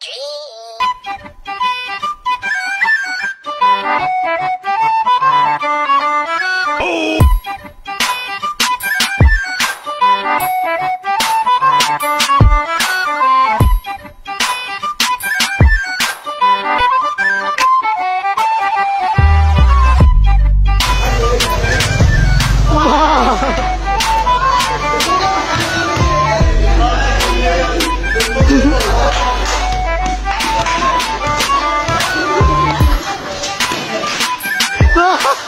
dream. No!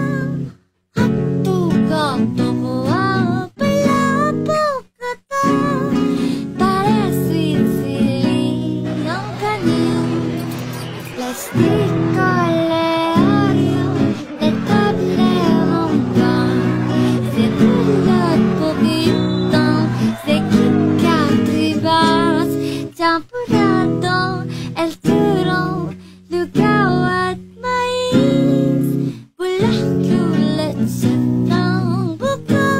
Lugaw at mais Bulak ulit sa tang Buko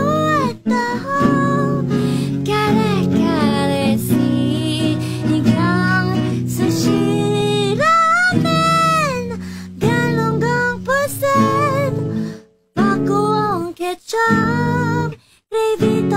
at taho Kare-kare sinigang Sushi ramen Galonggong pusen Bago ang ketchup Gravy